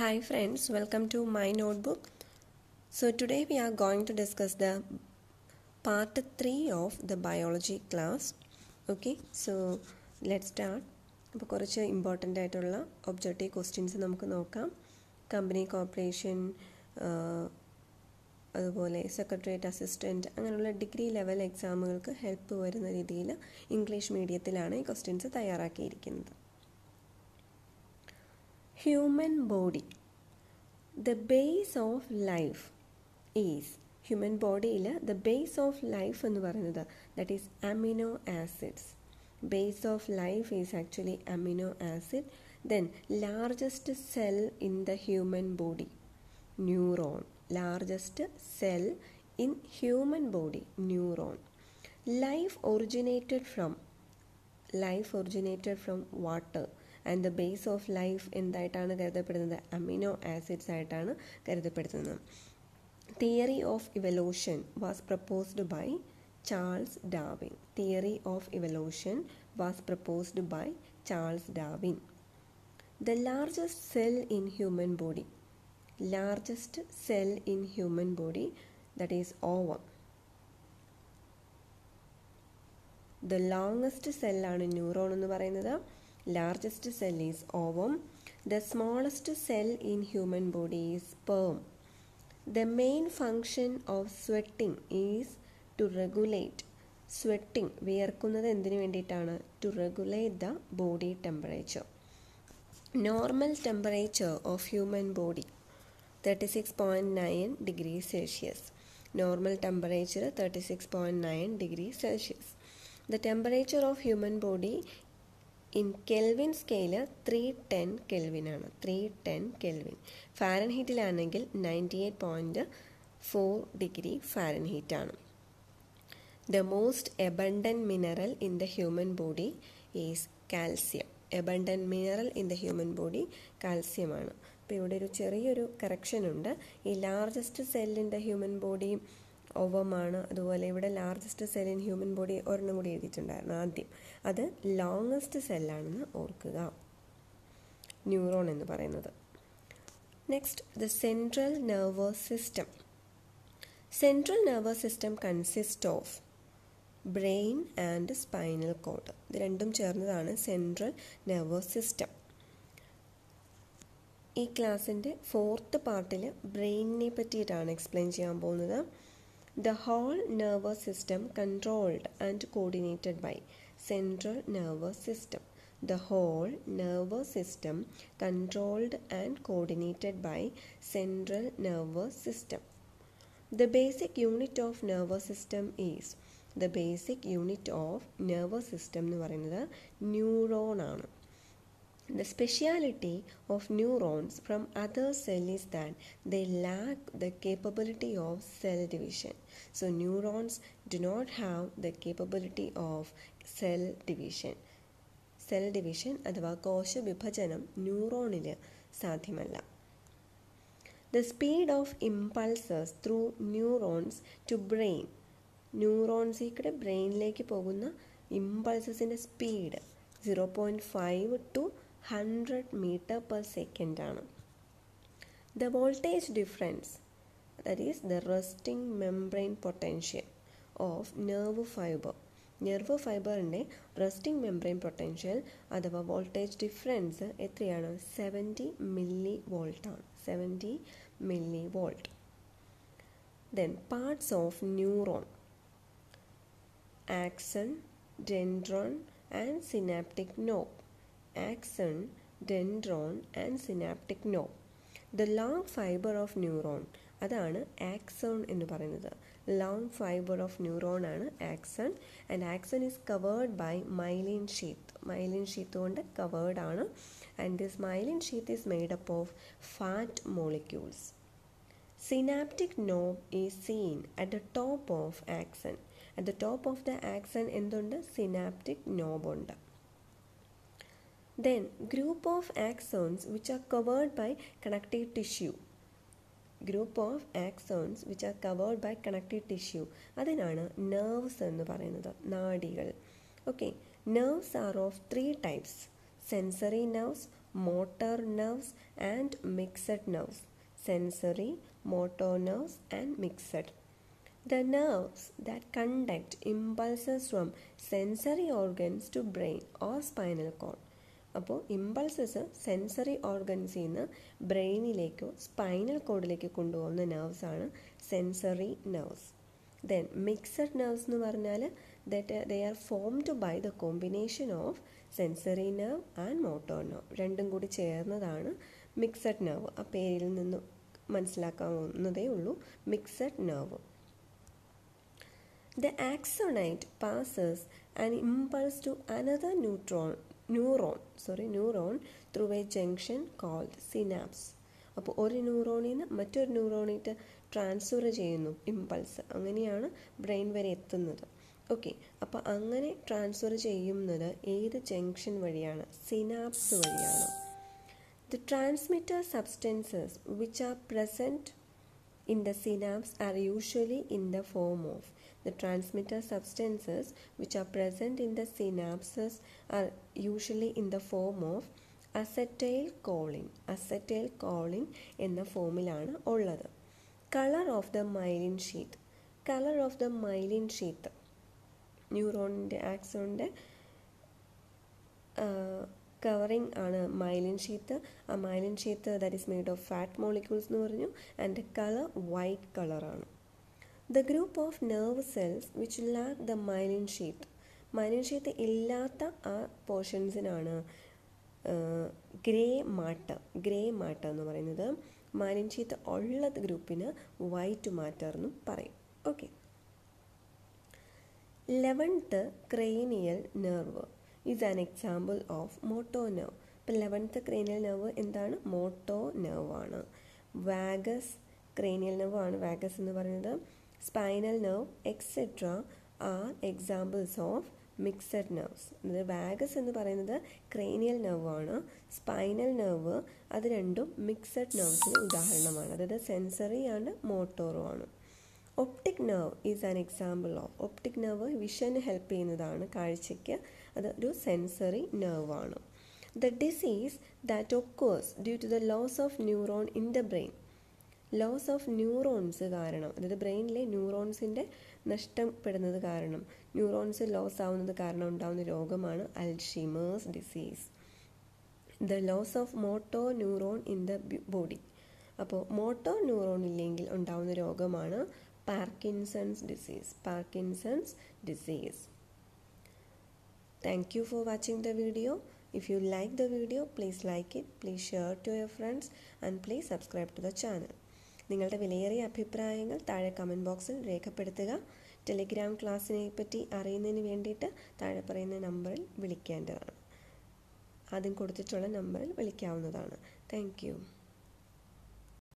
Hi friends, welcome to my notebook. So today we are going to discuss the part 3 of the biology class. Okay, so let's start. അപ്പോൾ കുറച്ച് important ആയിട്ടുള്ള objective questions നമുക്ക് നോക്കാം company corporation അതുപോലെ secretariat assistant അങ്ങനെയുള്ള degree level എക്സാമുകൾക്ക് help വരുന്ന രീതിയിൽ ഇംഗ്ലീഷ് മീഡിയത്തിലാണ് ഈ ക്വസ്റ്റ്യൻസ് തയ്യാറാക്കിയിരിക്കുന്നത് human body the base of life is human ബോഡിയിൽ ദ ബേസ് ഓഫ് ലൈഫ് എന്ന് പറയുന്നത് that is amino acids base of life is actually amino acid then largest cell in the human body neuron largest cell in human body neuron life originated from life originated from water and the base of life എന്തായിട്ടാണ് കരുതപ്പെടുന്നത്? Amino acids ആയിട്ടാണ് കരുതപ്പെടുന്നത്. Theory of evolution was proposed by Charles Darwin theory of evolution was proposed by Charles Darwin the largest cell in human body largest cell in human body that is ovum the longest സെല്ലാണ് neuron എന്ന് പറയുന്നത്. Largest cell is ovum the smallest cell in human body is sperm the main function of sweating is to regulate Sweating, വിയർക്കുന്നത് എന്തിനു വേണ്ടിയിട്ടാണ്? To regulate the body temperature normal temperature of human body thirty six point nine degree Celsius normal temperature thirty six point nine degree Celsius the temperature of human body in Kelvin scale three ten കെൽവിനാണ് three ten Kelvin. ഫാരൻ ഹീറ്റിലാണെങ്കിൽ ninety eight point four degree ഫാരൻ ഹീറ്റാണ് the most abundant mineral in the human body is calcium abundant mineral in the human body കാൽസ്യമാണ് അപ്പോൾ ഇവിടെ ഒരു ചെറിയൊരു correction ഉണ്ട്. ഈ largest cell in human body ഓവമാണ് അതുപോലെ ഇവിടെ largest cell in human body ഒരെണ്ണം കൂടി എഴുതിയിട്ടുണ്ടായിരുന്നു ആദ്യം. അത് ലോങ്ങസ്റ്റ് സെല്ലാണെന്ന് ഓർക്കുക. ന്യൂറോൺ എന്ന് പറയുന്നത്. Next the central nervous system central nervous system consist of brain and spinal cord ഇത് രണ്ടും ചേർന്നതാണ് സെൻട്രൽ നെർവസ് സിസ്റ്റം ഈ ക്ലാസ്സിന്റെ ഫോർത്ത് പാർട്ടിൽ ബ്രെയിനിനെ പറ്റിയിട്ടാണ് എക്സ്പ്ലെയിൻ ചെയ്യാൻ പോകുന്നത്. The whole nervous system controlled and coordinated by central nervous system. The whole nervous system controlled and coordinated by central nervous system. The basic unit of nervous system is the basic unit of nervous system എന്ന് പറയുന്നത് neuron ആണ് The speciality of neurons from other cell is that they lack the capability of cell division. So neurons do not have the capability of cell division. Cell division അഥവാ കോശവിഭജനം ന്യൂറോണിൽ സാധ്യമല്ല the speed of impulses through neurons to brain ന്യൂറോൺസിൽ കൂടെ ബ്രെയിനിലേക്ക് പോകുന്ന ഇമ്പൾസസിന്റെ speed zero point five two hundred metre per second ആണ് the voltage difference that is the resting membrane potential of nerve fibre nerve ഫൈബറിന്റെ resting membrane potential അഥവാ voltage difference എത്രയാണ്? Seventy milli വോൾട്ടാണ് seventy milli volt then parts of neuron axon dendron and synaptic knob axon, dendron and synaptic knob. The long fiber of neuron അതാണ് axon എന്ന് പറയുന്നത്. Long fibre of neuron ആണ് axon and axon is covered by myelin sheath myelin sheath കൊണ്ട് covered ആണ്. And this myelin sheath is made up of fat molecules synaptic knob is seen at the top of axon at the top of the axon എന്തുണ്ട്? Synaptic knob ഉണ്ട്. Then group of axons which are covered by connective tissue group of axons which are covered by connective tissue അതിനാണ് nerves എന്ന് പറയുന്നത് നാഡികൾ okay nerves are of three types sensory nerves motor nerves and mixed nerves sensory motor nerves and mixed the nerves that conduct impulses from sensory organs to brain or spinal cord അപ്പോൾ impulses sensory ഓർഗൻസിൽ നിന്ന് ബ്രെയിനിലേക്കോ spinal കോഡിലേക്കോ കൊണ്ടുപോകുന്ന nerves ആണ് sensory nerves then mixed nerves എന്ന് പറഞ്ഞാൽ that they are formed by the combination of sensory nerve and motor nerve രണ്ടും കൂടി ചേർന്നതാണ് മിക്സഡ് നെർവ് ആ പേരിൽ നിന്ന് മനസ്സിലാക്കാവുന്നതേ ഉള്ളൂ mixed nerve the axonite passes an impulse to another neutron, neuron, sorry neuron through a junction called synapse അപ്പോൾ ഒരു ന്യൂറോണിൽ നിന്ന് മറ്റൊരു ന്യൂറോണിട്ട് ട്രാൻസ്ഫർ ചെയ്യുന്നു ഇമ്പൾസ് അങ്ങനെയാണ് ബ്രെയിൻ വരെ എത്തുന്നത്. ഓക്കെ അപ്പോൾ അങ്ങനെ ട്രാൻസ്ഫർ ചെയ്യുന്നത് ഏത് ജംഗ്ഷൻ വഴിയാണ്? സിനാപ്സ് വഴിയാണ്. The transmitter substances which are present in the synapse are usually in the form of the transmitter substances which are present in the synapses are usually in the form of acetyl choline acetyl choline എന്ന ഫോമിലാണ് ഉള്ളത്. Colour of the myelin sheath colour of the myelin sheath ന്യൂറോണിന്റെ ആക്സോണിന്റെ covering ആണ് myelin sheath ആ myelin sheath that is made of fat molecules എന്ന് പറഞ്ഞു. And colour white കളറാണ് the group of nerve cells which lack the myelin sheath myelin sheath ഇല്ലാത്ത ആ പോർഷൻസിനാണ് grey മാട്ട grey മാട്ട എന്ന് പറയുന്നത്. മൈലിൻ ഷീത്ത് ഉള്ള ഗ്രൂപ്പിന് വൈറ്റ് മാറ്റർ എന്നും പറയും. Okay eleventh cranial nerve is an example of motor nerve ഇപ്പം ലെവൻത്ത് ക്രേനിയൽ നെർവ് എന്താണ്? മോട്ടോ നെർവ് ആണ്. വാഗസ് ക്രേനിയൽ നെർവ് ആണ്. വാഗസ് എന്ന് പറയുന്നത് spinal nerve etcetera are examples of mixed nerves അതായത് വാഗസ് എന്ന് പറയുന്നത് ക്രേനിയൽ നെർവാണ് സ്പൈനൽ നെർവ് അത് രണ്ടും മിക്സഡ് നെർവ്സിന് ഉദാഹരണമാണ്. അതായത് സെൻസറി ആൻഡ് മോട്ടോറും ആണ്. Optic nerve is an example of optic nerve vision help ചെയ്യുന്നതാണ് കാഴ്ചയ്ക്ക്. അത് ഒരു sensory നെർവാണ് the disease that occurs due to the loss of neuron in the brain loss of neurons കാരണം. അതായത് ബ്രെയിനിലെ ന്യൂറോൺസിന്റെ നഷ്ടപ്പെടുന്നത് കാരണം. ന്യൂറോൺസ് ലോസ് ആവുന്നത് കാരണം ഉണ്ടാകുന്ന രോഗമാണ് Alzheimer's disease the loss of motor neuron in the body അപ്പോൾ മോട്ടോ ന്യൂറോൺ ഇല്ലെങ്കിൽ ഉണ്ടാകുന്ന രോഗമാണ് Parkinson's disease Parkinson's disease thank you for watching the video If you like the video, please like it, please share to your friends and please subscribe to the channel. നിങ്ങളുടെ വിലയേറിയ അഭിപ്രായങ്ങൾ താഴെ comment ബോക്സിൽ രേഖപ്പെടുത്തുക. Telegram ക്ലാസ്സിനെ പറ്റി അറിയുന്നതിന് വേണ്ടിയിട്ട് താഴെ പറയുന്ന നമ്പറിൽ വിളിക്കേണ്ടതാണ്. ആദ്യം കൊടുത്തിട്ടുള്ള നമ്പറിൽ വിളിക്കാവുന്നതാണ്. താങ്ക്